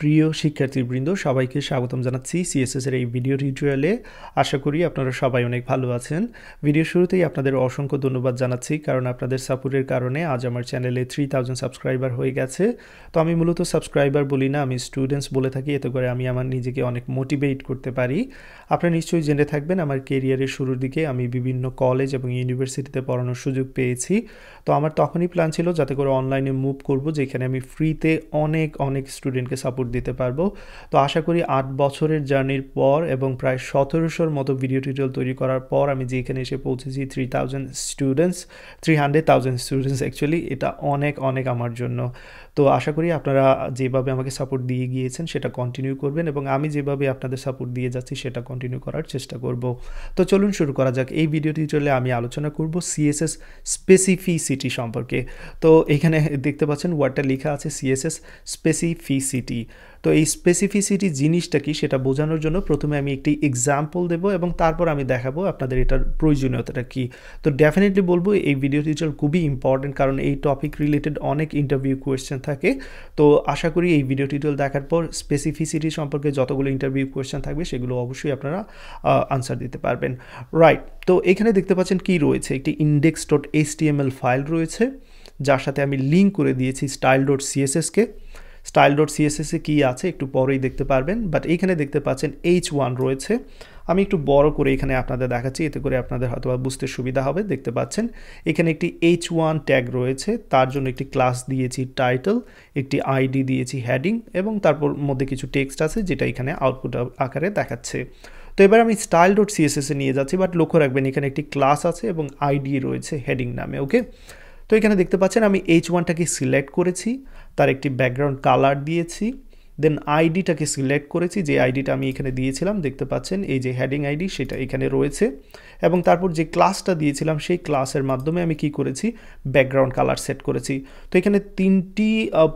প্রিয় শিক্ষার্থীবৃন্দ, সবাইকে স্বাগতম জানাচ্ছি সিএসএস এর এই ভিডিও টিউটোরিয়ালে। আশা করি আপনারা সবাই অনেক ভালো আছেন। ভিডিও শুরুতেই আপনাদের অসংখ্য ধন্যবাদ জানাচ্ছি, কারণ আপনাদের সাপোর্টের কারণে আজ আমার চ্যানেলে থ্রি থাউজেন্ড সাবস্ক্রাইবার হয়ে গেছে। তো আমি মূলত সাবস্ক্রাইবার বলি না, আমি স্টুডেন্টস বলে থাকি, এতে করে আমি আমার নিজেকে অনেক মোটিভেট করতে পারি। আপনারা নিশ্চয়ই জেনে থাকবেন, আমার কেরিয়ারের শুরুর দিকে আমি বিভিন্ন কলেজ এবং ইউনিভার্সিটিতে পড়ানোর সুযোগ পেয়েছি। তো আমার তখনই প্ল্যান ছিল যাতে করে অনলাইনে মুভ করব, যেখানে আমি ফ্রিতে অনেক অনেক স্টুডেন্টকে সাপোর্ট দিতে পারব। তো আশা করি আট বছরের জার্নির পর এবং প্রায় সতেরোশোর মতো ভিডিও টিউটোরিয়াল তৈরি করার পর আমি যেখানে এসে পৌঁছেছি three thousand students three hundred thousand students actually এটা অনেক অনেক আমার জন্য। তো আশা করি আপনারা যেভাবে আমাকে সাপোর্ট দিয়ে গিয়েছেন সেটা কন্টিনিউ করবেন এবং আমি যেভাবে আপনাদের সাপোর্ট দিয়ে যাচ্ছি সেটা কন্টিনিউ করার চেষ্টা করব। তো চলুন শুরু করা যাক। এই ভিডিও টিউটোরিয়ালে আমি আলোচনা করব সিএসএস স্পেসিফিসিটি সম্পর্কে। তো এখানে দেখতে পাচ্ছেন ওয়ার্ডটা লেখা আছে সিএসএস স্পেসিফিসিটি তো এই স্পেসিফিসিটি জিনিসটা কি সেটা বোঝানোর জন্য প্রথমে আমি একটি এক্সাম্পল দেব এবং তারপর আমি দেখাবো আপনাদের এটার প্রয়োজনীয়তাটা কি। তো ডেফিনেটলি বলব, এই ভিডিও টিউটোরিয়াল খুবই ইম্পর্টেন্ট কারণ এই টপিক রিলেটেড অনেক ইন্টারভিউ কোয়েশ্চেন থাকে। তো আশা করি এই ভিডিও টিউটোরিয়াল দেখার পর স্পেসিফিসিটি সম্পর্কে যতগুলো ইন্টারভিউ কোয়েশ্চেন থাকবে সেগুলো অবশ্যই আপনারা আনসার দিতে পারবেন। রাইট তো এখানে দেখতে পাচ্ছেন কি রয়েছে? একটি ইন্ডেক্স ডট এইচটিএমএল ফাইল রয়েছে। যার সাথে আমি লিঙ্ক করে দিয়েছি স্টাইল ডট সিএসএসকে স্টাইল ডট সিএসএসে কী আছে একটু পরেই দেখতে পারবেন বাট এইখানে দেখতে পাচ্ছেন এইচ ওয়ান রয়েছে। আমি একটু বড় করে এখানে আপনাদের দেখাচ্ছি, এতে করে আপনাদের হয়তো বুঝতে সুবিধা হবে। দেখতে পাচ্ছেন, এখানে একটি এইচ ওয়ান ট্যাগ রয়েছে, তার জন্য একটি ক্লাস দিয়েছি টাইটেল একটি আইডি দিয়েছি হেডিং এবং তারপর মধ্যে কিছু টেক্সট আছে, যেটা এখানে আউটপুট আকারে দেখাচ্ছে। তো এবার আমি স্টাইল ডট সিএসএসে নিয়ে যাচ্ছি বাট লক্ষ্য রাখবেন এখানে একটি ক্লাস আছে এবং আইডি রয়েছে হেডিং নামে ওকে তো এখানে দেখতে পাচ্ছেন আমি এইচ ওয়ানটাকে সিলেক্ট করেছি, তার একটি ব্যাকগ্রাউন্ড কালার দিয়েছি দেন আইডিটাকে সিলেক্ট করেছি, যে আইডিটা আমি এখানে দিয়েছিলাম, দেখতে পাচ্ছেন এই যে হেডিং আইডি সেটা এখানে রয়েছে, এবং তারপর যে ক্লাসটা দিয়েছিলাম সেই ক্লাসের মাধ্যমে আমি কি করেছি ব্যাকগ্রাউন্ড কালার সেট করেছি। তো এখানে তিনটি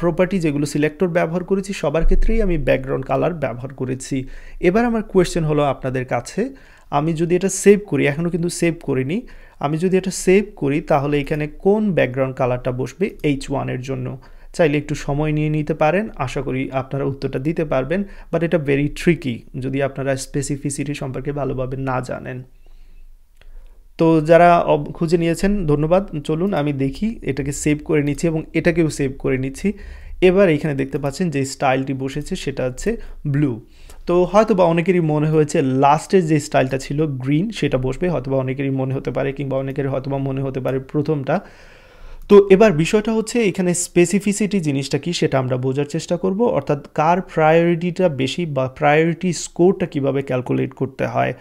প্রপার্টি যেগুলো সিলেক্টর ব্যবহার করেছি, সবার ক্ষেত্রেই আমি ব্যাকগ্রাউন্ড কালার ব্যবহার করেছি। এবার আমার কোয়েশ্চেন হলো আপনাদের কাছে আমি যদি এটা সেভ করি এখনও কিন্তু সেভ করিনি, আমি যদি এটা সেভ করি, তাহলে এখানে কোন ব্যাকগ্রাউন্ড কালারটা বসবে? এইচ ওয়ানের জন্য। চাইলে একটু সময় নিয়ে নিতে পারেন, আশা করি আপনারা উত্তরটা দিতে পারবেন বাট এটা ভেরি ট্রিকি যদি আপনারা স্পেসিফিসিটি সম্পর্কে ভালোভাবে না জানেন। তো যারা খুঁজে নিয়েছেন, ধন্যবাদ। চলুন আমি দেখি, এটাকে সেভ করে নিচ্ছি এবং এটাকেও সেভ করে নিচ্ছি। এবার এখানে দেখতে পাচ্ছেন যে স্টাইলটি বসেছে, সেটা হচ্ছে ব্লু তো হয়তো বা অনেকেরই মনে হয়েছে লাস্টের যে স্টাইলটা ছিল গ্রিন সেটা বসবে। হয়তো বা অনেকেরই মনে হতে পারে, কিংবা অনেকের হয়তো বা মনে হতে পারে প্রথমটা। তো এবার বিষয়টা হচ্ছে এখানে স্পেসিফিসিটি জিনিসটা কি সেটা আমরা বোঝার চেষ্টা করব। অর্থাৎ কার প্রায়োরিটিটা বেশি বা প্রায়োরিটি স্কোরটা কীভাবে ক্যালকুলেট করতে হয়?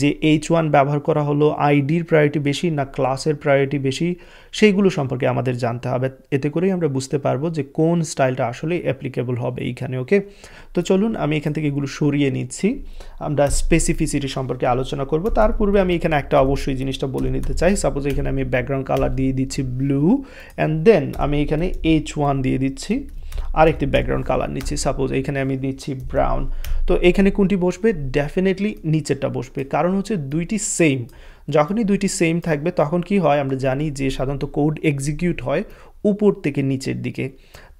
যে এইচ ওয়ান ব্যবহার করা হলো আইডির প্রায়োরিটি বেশি না ক্লাসের প্রায়োরিটি বেশি? সেইগুলো সম্পর্কে আমাদের জানতে হবে। এতে করেই আমরা বুঝতে পারব যে কোন স্টাইলটা আসলে অ্যাপ্লিকেবল হবে এইখানে ওকে তো চলুন আমি এখান থেকে এগুলো সরিয়ে নিচ্ছি। আমরা স্পেসিফিসিটি সম্পর্কে আলোচনা করব। তার পূর্বে আমি এখানে একটা অবশ্যই জিনিসটা বলে নিতে চাই। সাপোজ এখানে আমি ব্যাকগ্রাউন্ড কালার দিয়ে দিচ্ছি ব্লু অ্যান্ড দেন আমি এখানে এইচ ওয়ান দিয়ে দিচ্ছি। আরেকটি ব্যাকগ্রাউন্ড কালার নিচ্ছি। সাপোজ এখানে আমি দিচ্ছি ব্রাউন তো এখানে কোনটি বসবে? ডেফিনেটলি নিচেরটা বসবে। কারণ হচ্ছে দুইটি সেম যখনই দুইটি সেম থাকবে, তখন কি হয়? আমরা জানি যে সাধারণত কোড এক্সিকিউট হয়। উপর থেকে নিচের দিকে,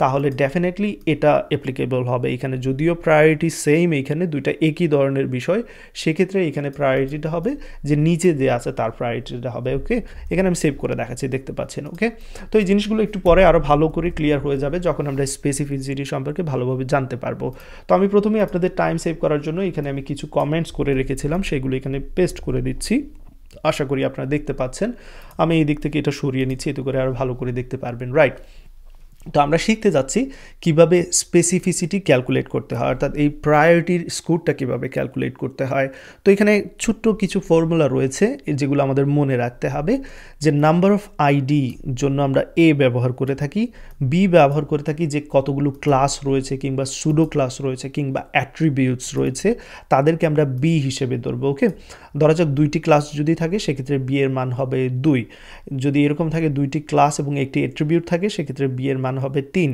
তাহলে ডেফিনেটলি এটা অ্যাপ্লিকেবল হবে। এখানে যদিও প্রায়োরিটি সেম এখানে দুইটা একই ধরনের বিষয়, সেক্ষেত্রে এখানে প্রায়োরিটিটা হবে যে নিচে যে আছে তার প্রায়োরিটিটা হবে, ওকে? এখানে আমি সেভ করে দেখাচ্ছি, দেখতে পাচ্ছেন, ওকে? তো এই জিনিসগুলো একটু পরে আরও ভালো করে ক্লিয়ার হয়ে যাবে যখন আমরা স্পেসিফিসিটি সম্পর্কে ভালোভাবে জানতে পারব। তো আমি প্রথমেই আপনাদের টাইম সেভ করার জন্য এখানে আমি কিছু কমেন্টস করে রেখেছিলাম, সেগুলো এখানে পেস্ট করে দিচ্ছি। আশা করি আপনারা দেখতে পাচ্ছেন। আমি এই দিক থেকে এটা সরিয়ে নিচ্ছি, এতে করে আরও ভালো করে দেখতে পারবেন রাইট তো আমরা শিখতে যাচ্ছি কীভাবে স্পেসিফিসিটি ক্যালকুলেট করতে হয়, অর্থাৎ এই প্রায়োরিটির স্কোরটা কীভাবে ক্যালকুলেট করতে হয়। তো এখানে ছোট্ট কিছু ফর্মুলা রয়েছে যেগুলো আমাদের মনে রাখতে হবে, যে নাম্বার অফ আইডি জন্য আমরা এ ব্যবহার করে থাকি বি ব্যবহার করে থাকি যে কতগুলো ক্লাস রয়েছে কিংবা সুডো ক্লাস রয়েছে কিংবা অ্যাট্রিবিউটস রয়েছে, তাদেরকে আমরা বি হিসেবে ধরবো ওকে ধরা যাক দুইটি ক্লাস যদি থাকে, সেক্ষেত্রে বি এর মান হবে দুই। যদি এরকম থাকে দুইটি ক্লাস এবং একটি অ্যাট্রিবিউট থাকে, সেক্ষেত্রে বি এর মান হবে তিন,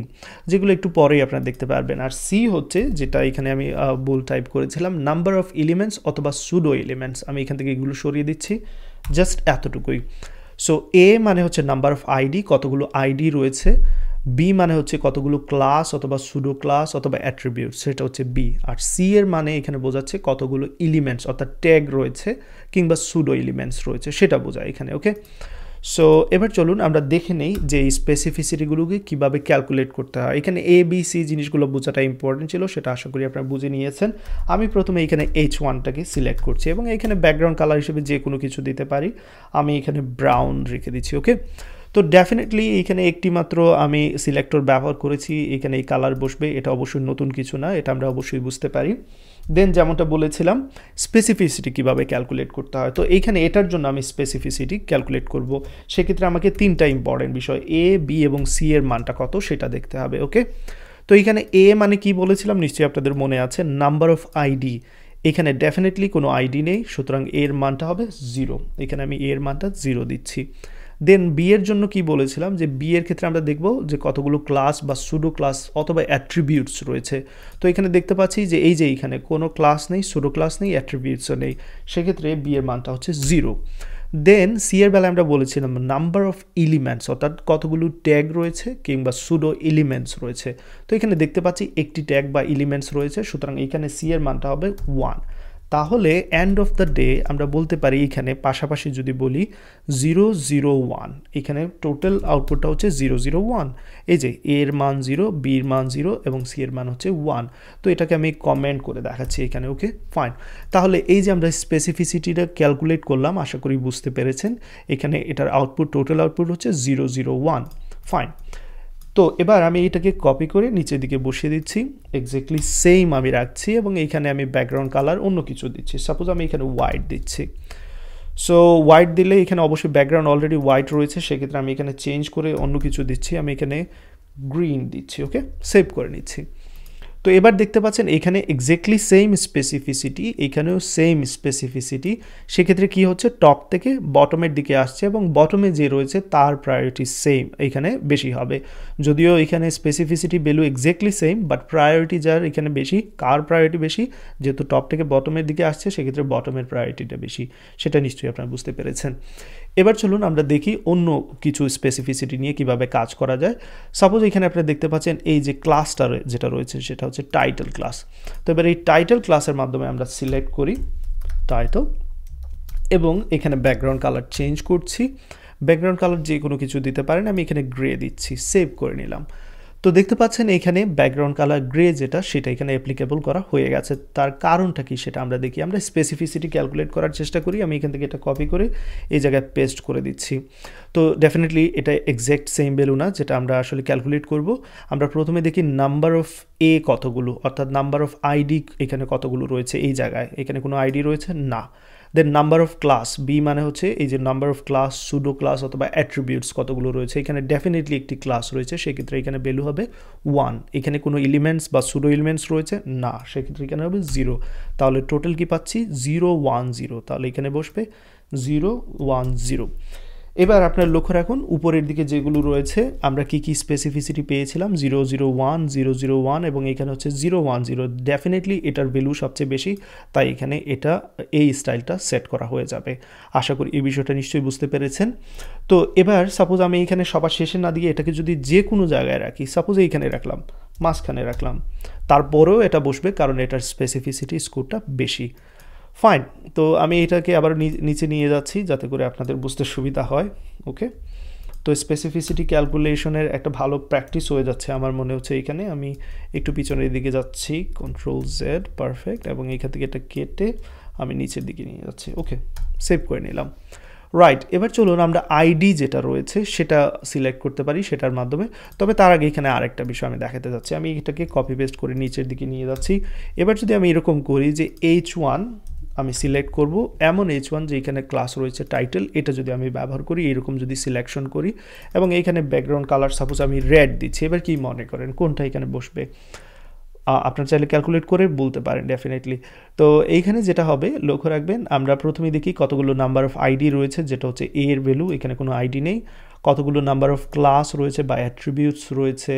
যেগুলো একটু পরেই আপনারা দেখতে পারবেন। আর সি হচ্ছে যেটা এখানে আমি বুল টাইপ করেছিলাম নাম্বার অফ এলিমেন্টস অথবা সুডো এলিমেন্টস আমি এখান থেকে এগুলো সরিয়ে দিচ্ছি জাস্ট এতটুকুই। সো এ মানে হচ্ছে নাম্বার অফ আইডি কতগুলো আইডি রয়েছে। বি মানে হচ্ছে কতগুলো ক্লাস অথবা সুডো ক্লাস অথবা অ্যাট্রিবিউট সেটা হচ্ছে বি আর সি এর মানে এখানে বোঝাচ্ছে কতগুলো এলিমেন্টস অর্থাৎ ট্যাগ রয়েছে কিংবা সুডো এলিমেন্টস রয়েছে, সেটা বোঝায় এখানে ওকে সো এবার চলুন আমরা দেখে নেই যে এই স্পেসিফিসিটিগুলোকে কীভাবে ক্যালকুলেট করতে হয়। এখানে এ বি সি জিনিসগুলো বোঝাটা ইম্পর্টেন্ট ছিল, সেটা আশা করি আপনারা বুঝে নিয়েছেন। আমি প্রথমে এখানে এইচ ওয়ানটাকে সিলেক্ট করছি এবং এখানে ব্যাকগ্রাউন্ড কালার হিসেবে যে কোনো কিছু দিতে পারি। আমি এখানে ব্রাউন রেখে দিচ্ছি ওকে তো ডেফিনেটলি এখানে একটি মাত্র আমি সিলেক্টর ব্যবহার করেছি। এখানে এই কালার বসবে, এটা অবশ্যই নতুন কিছু না, এটা আমরা অবশ্যই বুঝতে পারি। দেন যেমনটা বলেছিলাম স্পেসিফিসিটি কীভাবে ক্যালকুলেট করতে হয়? তো এইখানে এটার জন্য আমি স্পেসিফিসিটি ক্যালকুলেট করব। সেক্ষেত্রে আমাকে তিনটা ইম্পর্টেন্ট বিষয় এ বি এবং সি এর মানটা কত সেটা দেখতে হবে ওকে তো এখানে এ মানে কি বলেছিলাম? নিশ্চয়ই আপনাদের মনে আছে নাম্বার অফ আইডি এখানে ডেফিনেটলি কোনো আইডি নেই, সুতরাং এর মানটা হবে জিরো এখানে আমি এর মানটা জিরো দিচ্ছি। দেন বিয়ের জন্য কি বলেছিলাম যে বিয়ের ক্ষেত্রে আমরা দেখব যে কতগুলো ক্লাস বা সুডো ক্লাস অথবা অ্যাট্রিবিউটস রয়েছে। তো এখানে দেখতে পাচ্ছি যে এই যে এখানে কোনো ক্লাস নেই সুডো ক্লাস নেই অ্যাট্রিবিউটসও নেই। সেক্ষেত্রে বিয়ের মানটা হচ্ছে জিরো দেন সি এর বেলায় আমরা বলেছিলাম নাম্বার অফ এলিমেন্টস অর্থাৎ কতগুলো ট্যাগ রয়েছে কিংবা সুডো এলিমেন্টস রয়েছে। তো এখানে দেখতে পাচ্ছি একটি ট্যাগ বা এলিমেন্টস রয়েছে, সুতরাং এখানে সি এর মানটা হবে ওয়ান তাহলে এন্ড অফ দ্য ডে আমরা বলতে পারি এখানে, পাশাপাশি যদি বলি জিরো জিরো ওয়ান এখানে টোটাল আউটপুটটা হচ্ছে জিরো জিরো ওয়ান এই যে এর মান জিরো বির মান জিরো এবং সি এর মান হচ্ছে ওয়ান তো এটাকে আমি কমেন্ট করে দেখাচ্ছি এখানে ওকে ফাইন তাহলে এই যে আমরা স্পেসিফিসিটিটা ক্যালকুলেট করলাম, আশা করি বুঝতে পেরেছেন, এখানে এটার আউটপুট টোটাল আউটপুট হচ্ছে জিরো জিরো ওয়ান ফাইন তো এবার আমি এটাকে কপি করে নিচের দিকে বসিয়ে দিচ্ছি। এক্স্যাক্টলি সেম আমি রাখছি এবং এইখানে আমি ব্যাকগ্রাউন্ড কালার অন্য কিছু দিচ্ছি। সাপোজ আমি এখানে হোয়াইট দিচ্ছি। সো হোয়াইট দিলে এখানে অবশ্যই ব্যাকগ্রাউন্ড অলরেডি হোয়াইট রয়েছে। সেক্ষেত্রে আমি এখানে চেঞ্জ করে অন্য কিছু দিচ্ছি। আমি এখানে গ্রিন দিচ্ছি ওকে সেভ করে নিচ্ছি। তো এবার দেখতে পাচ্ছেন এখানে এক্স্যাক্টলি সেম স্পেসিফিসিটি এখানেও সেম স্পেসিফিসিটি সেক্ষেত্রে কি হচ্ছে? টপ থেকে বটমের দিকে আসছে এবং বটমে যে রয়েছে তার প্রায়োরিটি সেম এখানে বেশি হবে। যদিও এখানে specificity value exactly same but priority যার এখানে বেশি, কার প্রায়োরিটি বেশি? যেহেতু টপ থেকে বটমের দিকে আসছে, সেক্ষেত্রে বটমের প্রায়োরিটিটা বেশি। সেটা নিশ্চয়ই আপনারা বুঝতে পেরেছেন। এবার চলুন আমরা দেখি অন্য কিছু স্পেসিফিসিটি নিয়ে কীভাবে কাজ করা যায়। সাপোজ এখানে আপনারা দেখতে পাচ্ছেন এই যে ক্লাসটা যেটা রয়েছে, সেটা হচ্ছে টাইটেল ক্লাস তো এবার এই টাইটেল ক্লাসের মাধ্যমে আমরা সিলেক্ট করি টাইটেল এবং এখানে ব্যাকগ্রাউন্ড কালার চেঞ্জ করছি। ব্যাকগ্রাউন্ড কালার যে কোনো কিছু দিতে পারেন, আমি এখানে গ্রে দিচ্ছি সেভ করে নিলাম। তো দেখতে পাচ্ছেন এখানে ব্যাকগ্রাউন্ড কালার গ্রে যেটা, সেটা এখানে অ্যাপ্লিকেবল করা হয়ে গেছে। তার কারণটা কি সেটা আমরা দেখি। আমরা স্পেসিফিসিটি ক্যালকুলেট করার চেষ্টা করি। আমি এখান থেকে এটা কপি করে এই জায়গায় পেস্ট করে দিচ্ছি। তো ডেফিনেটলি এটা এক্স্যাক্ট সেম ভ্যালু না, যেটা আমরা আসলে ক্যালকুলেট করব। আমরা প্রথমে দেখি নাম্বার অফ এ কতগুলো, অর্থাৎ নাম্বার অফ আইডি এখানে কতগুলো রয়েছে এই জায়গায়। এখানে কোনো আইডি রয়েছে? না। Then number of class B মানে হচ্ছে এই যে number of class pseudo class অথবা অ্যাট্রিবিউটস কতগুলো রয়েছে, এখানে ডেফিনেটলি একটি ক্লাস রয়েছে, সেক্ষেত্রে এখানে ভ্যালু হবে ওয়ান এখানে কোনো এলিমেন্টস বা সুডো এলিমেন্টস রয়েছে? না, সেক্ষেত্রে এখানে হবে জিরো তাহলে টোটাল কি পাচ্ছি? জিরো ওয়ান জিরো তাহলে এখানে বসবে জিরো ওয়ান জিরো এবার আপনার লক্ষ্য রাখুন, উপরের দিকে যেগুলো রয়েছে, আমরা কি কি স্পেসিফিসিটি পেয়েছিলাম? Zero zero, one, zero zero, one এবং এখানে হচ্ছে জিরো, ওয়ান, জিরো। ডেফিনেটলি এটার ভ্যালু সবচেয়ে বেশি, তাই এখানে এটা, এই স্টাইলটা সেট করা হয়ে যাবে। আশা করি এই বিষয়টা নিশ্চয়ই বুঝতে পেরেছেন। তো এবার সাপোজ আমি এখানে সবার শেষে না দিয়ে এটাকে যদি যে কোনো জায়গায় রাখি সাপোজ এইখানে রাখলাম, মাঝখানে রাখলাম, তারপরেও এটা বসবে কারণ এটার স্পেসিফিসিটি স্কোরটা বেশি। ফাইন তো আমি এটাকে আবার নিচে নিয়ে যাচ্ছি যাতে করে আপনাদের বুঝতে সুবিধা হয়। ওকে তো স্পেসিফিসিটি ক্যালকুলেশনের একটা ভালো প্র্যাকটিস হয়ে যাচ্ছে আমার মনে হচ্ছে এখানে। আমি একটু পিছনের দিকে যাচ্ছি। কন্ট্রোল জেড পারফেক্ট এবং এইখান থেকে এটা কেটে আমি নিচের দিকে নিয়ে যাচ্ছি। ওকে সেভ করে নিলাম। রাইট এবার চলুন আমরা আইডি যেটা রয়েছে সেটা সিলেক্ট করতে পারি সেটার মাধ্যমে। তবে তার আগে এখানে আরেকটা বিষয় আমি দেখাতে যাচ্ছি। আমি এটাকে কপি পেস্ট করে নিচের দিকে নিয়ে যাচ্ছি। এবার যদি আমি এরকম করি যে এইচ ওয়ান আমি সিলেক্ট করব, এমন এইচ ওয়ান যে এখানে ক্লাস রয়েছে টাইটেল এটা যদি আমি ব্যবহার করি, এরকম যদি সিলেকশন করি, এবং এইখানে ব্যাকগ্রাউন্ড কালার সাপোজ আমি রেড দিচ্ছি, এবার কি মনে করেন, কোনটা এখানে বসবে? আপনার চাইলে ক্যালকুলেট করে বলতে পারেন ডেফিনেটলি তো এইখানে যেটা হবে, লক্ষ্য রাখবেন, আমরা প্রথমে দেখি কতগুলো নাম্বার অফ আইডি রয়েছে, যেটা হচ্ছে এ এর ভ্যালু এখানে কোনো আইডি নেই। কতগুলো নাম্বার অফ ক্লাস রয়েছে বা অ্যাট্রিবিউটস রয়েছে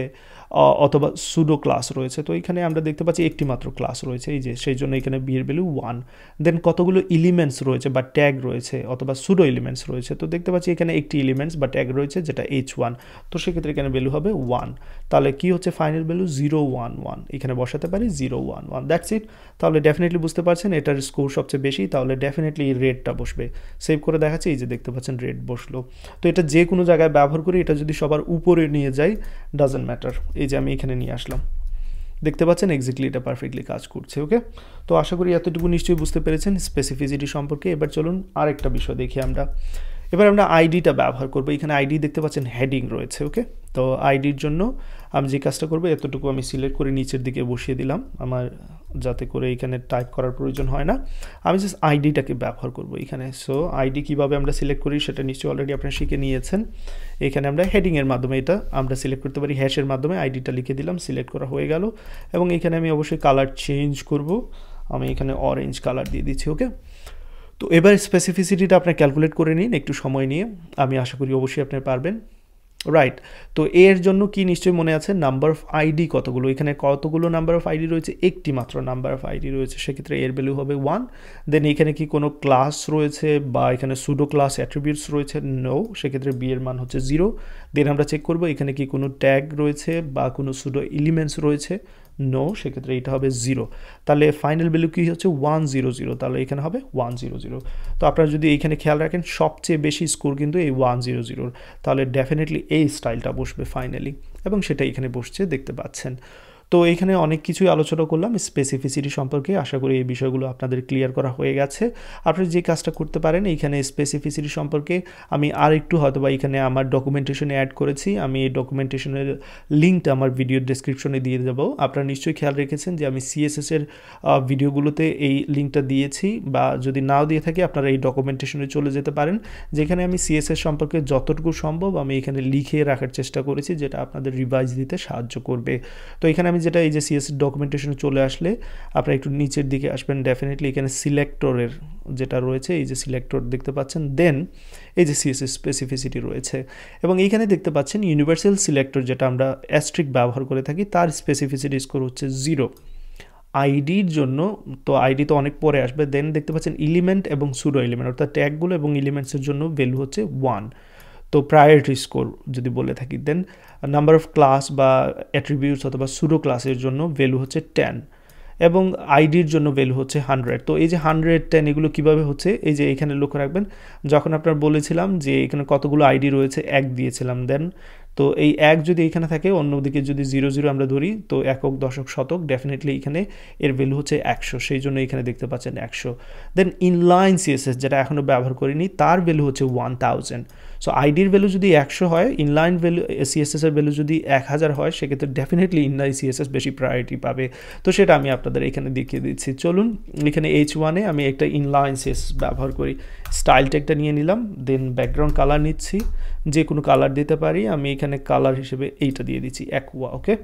অথবা সুডো ক্লাস রয়েছে। তো এখানে আমরা দেখতে পাচ্ছি একটি মাত্র ক্লাস রয়েছে। এই যে, সেই জন্য এখানে বি এর ভ্যালু ওয়ান দেন কতগুলো এলিমেন্টস রয়েছে বা ট্যাগ রয়েছে অথবা সুডো এলিমেন্টস রয়েছে। তো দেখতে পাচ্ছি এখানে একটি এলিমেন্টস বা ট্যাগ রয়েছে, যেটা এইচ ওয়ান তো সেক্ষেত্রে এখানে ভ্যালু হবে ওয়ান তাহলে কি হচ্ছে final value zero one one এখানে বসাতে পারি zero one one that's it তাহলে ডেফিনেটলি বুঝতে পারছেন, এটার স্কোর সবচেয়ে বেশি। তাহলে ডেফিনেটলি রেডটা বসবে। সেভ করে দেখাচ্ছে, এই যে দেখতে পাচ্ছেন রেড বসল। তো এটা যে কোনো জায়গায় ব্যবহার করি, এটা যদি সবার উপরে নিয়ে যাই ডাজেন্ট ম্যাটার এই যে আমি এখানে নিয়ে আসলাম। দেখতে পাচ্ছেন এক্স্যাক্টলি এটা পারফেক্টলি কাজ করছে ওকে তো আশা করি এতটুকু নিশ্চয়ই বুঝতে পেরেছেন স্পেসিফিসিটি সম্পর্কে। এবার চলুন আরেকটা বিষয় দেখি আমরা। এবার আমরা আইডিটা ব্যবহার করব। এখানে আইডি দেখতে পাচ্ছেন হেডিং রয়েছে ওকে তো আইডির জন্য আমি যে কাজটা করব, এতটুকু আমি সিলেক্ট করে নিচের দিকে বসিয়ে দিলাম। আমার যাতে করে এখানে টাইপ করার প্রয়োজন হয় না। আমি জাস্ট আইডিটাকে ব্যবহার করব এখানে। সো আইডি কীভাবে আমরা সিলেক্ট করি সেটা নিশ্চয়ই অলরেডি আপনারা শিখে নিয়েছেন। এখানে আমরা হেডিংয়ের মাধ্যমে এটা আমরা সিলেক্ট করতে পারি। হ্যাশের মাধ্যমে আইডিটা লিখে দিলাম সিলেক্ট করা হয়ে গেল। এবং এখানে আমি অবশ্যই কালার চেঞ্জ করব। আমি এখানে অরেঞ্জ কালার দিয়ে দিচ্ছি ওকে তো এবার স্পেসিফিসিটিটা আপনার ক্যালকুলেট করে নিন একটু সময় নিয়ে। আমি আশা করি অবশ্যই আপনি পারবেন। রাইট তো এর জন্য কি নিশ্চয়ই মনে আছে? নাম্বার অফ আইডি কতগুলো? এখানে কতগুলো নাম্বার অফ আইডি রয়েছে? একটি মাত্র নাম্বার অফ আইডি রয়েছে, সেক্ষেত্রে এর ভ্যালু হবে ওয়ান দেন এখানে কি কোনো ক্লাস রয়েছে বা এখানে সুডো ক্লাস অ্যাট্রিবিউটস রয়েছে? নো সেক্ষেত্রে বি এর মান হচ্ছে জিরো দেন আমরা চেক করব, এখানে কি কোনো ট্যাগ রয়েছে বা কোনো সুডো এলিমেন্টস রয়েছে? নো সেক্ষেত্রে এটা হবে জিরো তাহলে ফাইনাল ভ্যালু কী হচ্ছে? ওয়ান জিরো জিরো তাহলে এখানে হবে ওয়ান জিরো জিরো তো আপনারা যদি এইখানে খেয়াল রাখেন, সবচেয়ে বেশি স্কোর কিন্তু এই ওয়ান জিরো জিরোর তাহলে ডেফিনেটলি এই স্টাইলটা বসবে ফাইনালি এবং সেটা এখানে বসছে, দেখতে পাচ্ছেন। তো এখানে অনেক কিছুই আলোচনা করলাম স্পেসিফিসিটি সম্পর্কে। আশা করি এই বিষয়গুলো আপনাদের ক্লিয়ার করা হয়ে গেছে। আপনি যে কাজটা করতে পারেন এইখানে স্পেসিফিসিটি সম্পর্কে আমি আর একটু হয়তো বা এখানে আমার ডকুমেন্টেশনে অ্যাড করেছি। আমি এই ডকুমেন্টেশনের লিঙ্কটা আমার ভিডিও ডিসক্রিপশনে দিয়ে দেবো। আপনারা নিশ্চয়ই খেয়াল রেখেছেন যে আমি সিএসএসের ভিডিওগুলোতে এই লিঙ্কটা দিয়েছি বা যদি নাও দিয়ে থাকি, আপনারা এই ডকুমেন্টেশনে চলে যেতে পারেন। যেখানে আমি সিএসএস সম্পর্কে যতটুকু সম্ভব আমি এখানে লিখে রাখার চেষ্টা করেছি, যেটা আপনাদের রিভাইজ দিতে সাহায্য করবে। তো এখানে আমি যেটা এই যে সিএস ডকুমেন্টেশনে চলে আসলে আপনারা একটু নিচের দিকে আসবেন ডেফিনেটলি এখানে সিলেক্টরের যেটা রয়েছে, এই যে সিলেক্টর দেখতে পাচ্ছেন দেন এই যে সিএসএস স্পেসিফিসিটি রয়েছে। এবং এইখানে দেখতে পাচ্ছেন ইউনিভার্সাল সিলেক্টর যেটা আমরা অ্যাস্ট্রিক ব্যবহার করে থাকি, তার স্পেসিফিসিটি স্কোর হচ্ছে জিরো আইডির জন্য, তো আইডি তো অনেক পরে আসবে দেন দেখতে পাচ্ছেন এলিমেন্ট এবং সুডো এলিমেন্ট অর্থাৎ ট্যাগগুলো এবং এলিমেন্টসের জন্য ভ্যালু হচ্ছে ওয়ান তো প্রায়োরিটি স্কোর যদি বলে থাকি দেন নাম্বার অফ ক্লাস বা অ্যাট্রিবিউটস অথবা সুডো ক্লাসের জন্য ভ্যালু হচ্ছে টেন এবং আইডির জন্য ভ্যালু হচ্ছে হান্ড্রেড তো এই যে হান্ড্রেড টেন এগুলো কীভাবে হচ্ছে? এই যে এখানে লক্ষ্য রাখবেন, যখন আপনার বলেছিলাম যে এখানে কতগুলো আইডি রয়েছে, এক দিয়েছিলাম দেন তো এই এক যদি এখানে থাকে, অন্যদিকে যদি জিরো জিরো আমরা ধরি, তো একক, দশক, শতক ডেফিনেটলি এখানে এর ভ্যালু হচ্ছে একশো, সেই জন্য এখানে দেখতে পাচ্ছেন একশো। দেন ইনলাইন সিএসএস যেটা এখনও ব্যবহার করিনি, তার ভ্যালু হচ্ছে ওয়ান থাউজেন্ড সো আইডির ভ্যালু যদি একশো হয় ইনলাইন ভ্যালু সিএসএস এর ভ্যালু যদি এক হাজার হয়, সেক্ষেত্রে ডেফিনেটলি ইনলাইন সিএসএস বেশি প্রায়োরিটি পাবে। তো সেটা আমি আপনাদের এখানে দেখিয়ে দিচ্ছি। চলুন, এখানে এইচ ওয়ানে আমি একটা ইনলাইন সিএসএস ব্যবহার করি। স্টাইল ট্যাগটা নিয়ে নিলাম দেন ব্যাকগ্রাউন্ড কালার নিচ্ছি। যে কোনো কালার দিতে পারি, আমি এখানে কালার হিসেবে এইটা দিয়ে দিচ্ছি অ্যাকোয়া ওকে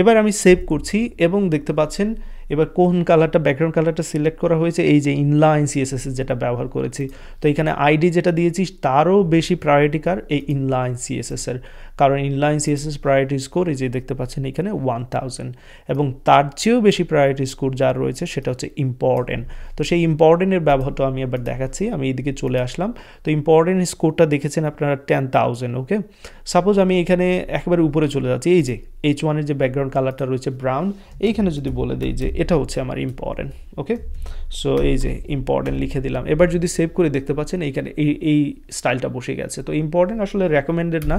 এবার আমি সেভ করছি এবং দেখতে পাচ্ছেন এবার কোন কালারটা ব্যাকগ্রাউন্ড কালারটা সিলেক্ট করা হয়েছে? এই যে ইনলাইন সিএসএস যেটা ব্যবহার করেছি। তো এখানে আইডি যেটা দিয়েছি, তারও বেশি প্রায়োরিটি কার? এই ইনলাইন সিএসএস এর। কারণ ইনলাইন সিএসএস প্রায়োরিটি স্কোর এই যে দেখতে পাচ্ছেন এখানে ওয়ান থাউজেন্ড এবং তার চেয়েও বেশি প্রায়োরিটি স্কোর যার রয়েছে সেটা হচ্ছে ইম্পর্টেন্ট তো সেই ইম্পর্টেন্টের ব্যবহারটা আমি এবার দেখাচ্ছি, আমি এইদিকে চলে আসলাম। তো ইম্পর্টেন্ট স্কোরটা দেখেছেন আপনারা টেন থাউজেন্ড ওকে সাপোজ আমি এখানে একেবারে উপরে চলে যাচ্ছি, এই যে এইচ ওয়ানের যে ব্যাকগ্রাউন্ড কালারটা রয়েছে ব্রাউন এইখানে যদি বলে দিই যে এটা হচ্ছে আমার ইম্পর্টেন্ট ওকে সো এই যে ইম্পর্টেন্ট লিখে দিলাম। এবার যদি সেভ করে দেখতে পাচ্ছেন, এইখানে এই এই স্টাইলটা বসে গেছে। তো ইম্পর্টেন্ট আসলে রেকমেন্ডেড না,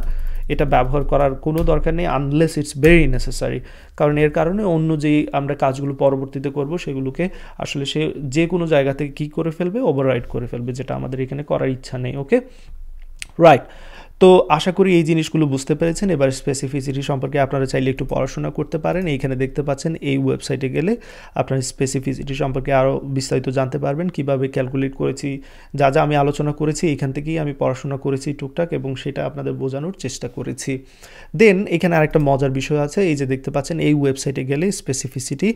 এটা ব্যবহার করার কোনো দরকার নেই আনলেস ইটস ভেরি নেসেসারি কারণ এর কারণে অন্য যেই আমরা কাজগুলো পরবর্তীতে করব, সেগুলোকে আসলে সে যে কোনো জায়গা থেকে কী করে ফেলবে ওভাররাইড করে ফেলবে, যেটা আমাদের এখানে করার ইচ্ছা নেই ওকে রাইট তো আশা করি এই জিনিসগুলো বুঝতে পেরেছেন। এবার স্পেসিফিসিটি সম্পর্কে আপনারা চাইলে একটু পড়াশোনা করতে পারেন। এইখানে দেখতে পাচ্ছেন এই ওয়েবসাইটে গেলে আপনার স্পেসিফিসিটি সম্পর্কে আরও বিস্তারিত জানতে পারবেন। কীভাবে ক্যালকুলেট করেছি, যা যা আমি আলোচনা করেছি এখান থেকেই আমি পড়াশোনা করেছি টুকটাক এবং সেটা আপনাদের বোঝানোর চেষ্টা করেছি। দেন এখানে আরেকটা মজার বিষয় আছে, এই যে দেখতে পাচ্ছেন এই ওয়েবসাইটে গেলে স্পেসিফিসিটি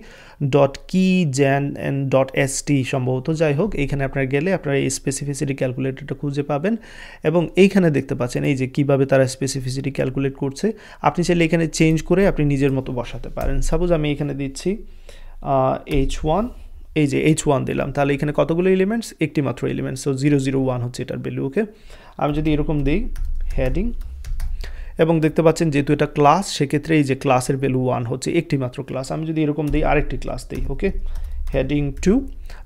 ডট কি জ্যান অ্যান্ড ডট এস টি সম্ভবত। যাই হোক এইখানে আপনার গেলে আপনারা এই স্পেসিফিসিটি ক্যালকুলেটরটা খুঁজে পাবেন এবং এইখানে দেখতে পাচ্ছেন এই যে কীভাবে তারা স্পেসিফিসিটি ক্যালকুলেট করছে, আপনি চাইলে এখানে চেঞ্জ করে আপনি নিজের মতো বসাতে পারেন। সাপোজ আমি এখানে দিচ্ছি এইচ ওয়ান এই যে এইচ ওয়ান দিলাম, তাহলে এখানে কতগুলো এলিমেন্টস একটি মাত্র elements so zero zero one হচ্ছে এটার ভ্যালু ওকে আমি যদি এরকম দিই হেডিং এবং দেখতে পাচ্ছেন যেহেতু এটা ক্লাস সেক্ষেত্রে এই যে ক্লাসের ভ্যালু ওয়ান হচ্ছে একটি মাত্র ক্লাস আমি যদি এরকম দিই, আরেকটি ক্লাস দিই ওকে হেডিং টু,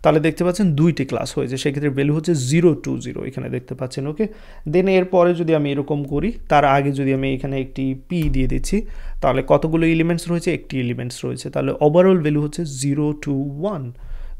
তাহলে দেখতে পাচ্ছেন দুইটি ক্লাস হয়েছে, সেক্ষেত্রে ভ্যালু হচ্ছে জিরো টু জিরো এখানে দেখতে পাচ্ছেন ওকে দেন এরপরে যদি আমি এরকম করি, তার আগে যদি আমি এখানে একটি পি দিয়ে দিচ্ছি, তাহলে কতগুলো এলিমেন্টস রয়েছে? একটি এলিমেন্টস রয়েছে, তাহলে ওভারঅল ভ্যালু হচ্ছে জিরো টু ওয়ান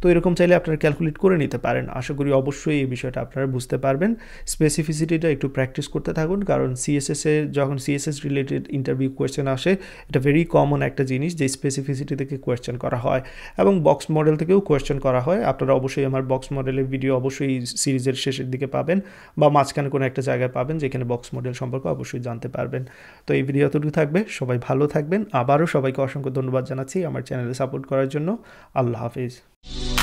তো এরকম চাইলে আপনারা ক্যালকুলেট করে নিতে পারেন। আশা করি অবশ্যই এই বিষয়টা আপনারা বুঝতে পারবেন। স্পেসিফিসিটিটা একটু প্র্যাকটিস করতে থাকুন, কারণ সিএসএসে যখন সিএসএস রিলেটেড ইন্টারভিউ কোয়েশ্চেন আসে, এটা ভেরি কমন একটা জিনিস যে স্পেসিফিসিটি থেকে কোয়েশ্চেন করা হয় এবং বক্স মডেল থেকেও কোয়েশ্চেন করা হয়। আপনারা অবশ্যই আমার বক্স মডেলের ভিডিও অবশ্যই সিরিজের শেষের দিকে পাবেন বা মাঝখানে কোনো একটা জায়গায় পাবেন যেখানে বক্স মডেল সম্পর্কে অবশ্যই জানতে পারবেন। তো এই ভিডিও এতটুকু থাকবে। সবাই ভালো থাকবেন। আবারও সবাইকে অসংখ্য ধন্যবাদ জানাচ্ছি আমার চ্যানেলে সাপোর্ট করার জন্য। আল্লাহ হাফিজ। Thank you